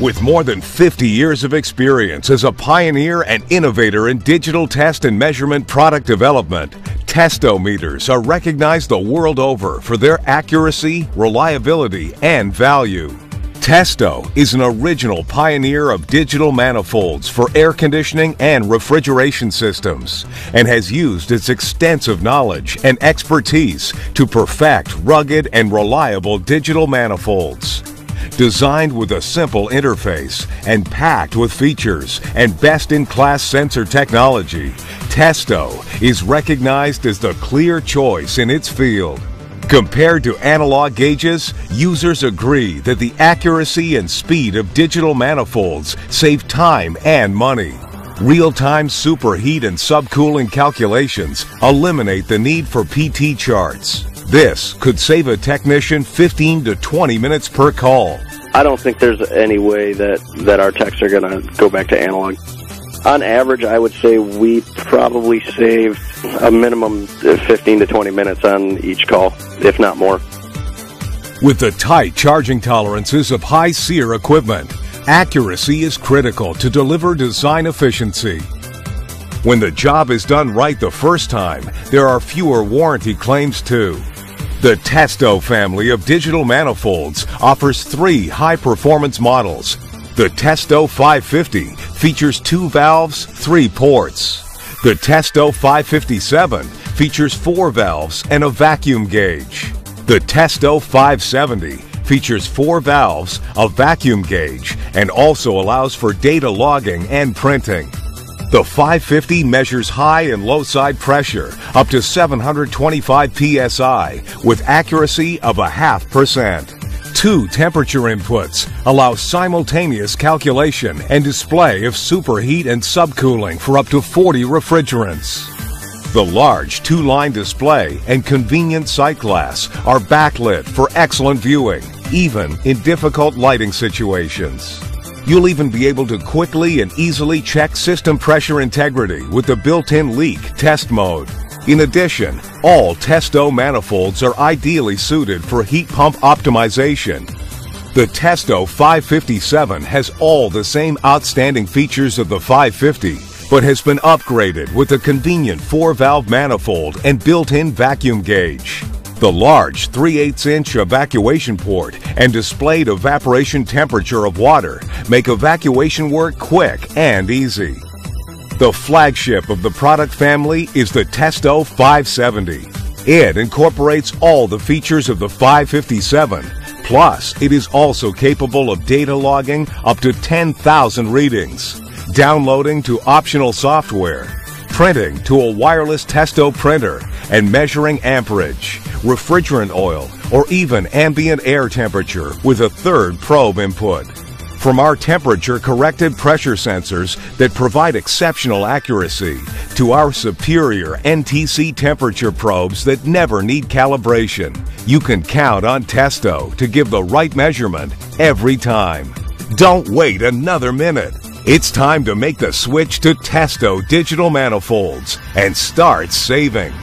With more than 50 years of experience as a pioneer and innovator in digital test and measurement product development, Testo meters are recognized the world over for their accuracy, reliability, and value. Testo is an original pioneer of digital manifolds for air conditioning and refrigeration systems and has used its extensive knowledge and expertise to perfect rugged and reliable digital manifolds. Designed with a simple interface and packed with features and best in class sensor technology, Testo is recognized as the clear choice in its field. Compared to analog gauges, users agree that the accuracy and speed of digital manifolds save time and money. Real-time superheat and subcooling calculations eliminate the need for PT charts. This could save a technician 15 to 20 minutes per call. I don't think there's any way that, that our techs are going to go back to analog. On average, I would say we probably save a minimum of 15 to 20 minutes on each call, if not more. With the tight charging tolerances of high SEER equipment, accuracy is critical to deliver design efficiency. When the job is done right the first time, there are fewer warranty claims too. The Testo family of digital manifolds offers three high-performance models. The Testo 550 features two valves, three ports. The Testo 557 features four valves and a vacuum gauge. The Testo 570 features four valves, a vacuum gauge, and also allows for data logging and printing. The 550 measures high and low side pressure up to 725 psi with accuracy of a half percent. Two temperature inputs allow simultaneous calculation and display of superheat and subcooling for up to 40 refrigerants. The large two-line display and convenient sight glass are backlit for excellent viewing, even in difficult lighting situations. You'll even be able to quickly and easily check system pressure integrity with the built-in leak test mode. In addition, all Testo manifolds are ideally suited for heat pump optimization. The Testo 557 has all the same outstanding features of the 550, but has been upgraded with a convenient 4-valve manifold and built-in vacuum gauge. The large 3 8 inch evacuation port and displayed evaporation temperature of water make evacuation work quick and easy. The flagship of the product family is the Testo 570. It incorporates all the features of the 557. Plus, it is also capable of data logging up to 10,000 readings, downloading to optional software, printing to a wireless Testo printer, and measuring amperage, refrigerant oil, or even ambient air temperature with a third probe input. From our temperature corrected pressure sensors that provide exceptional accuracy to our superior NTC temperature probes that never need calibration, you can count on Testo to give the right measurement every time. Don't wait another minute. It's time to make the switch to Testo digital manifolds and start saving.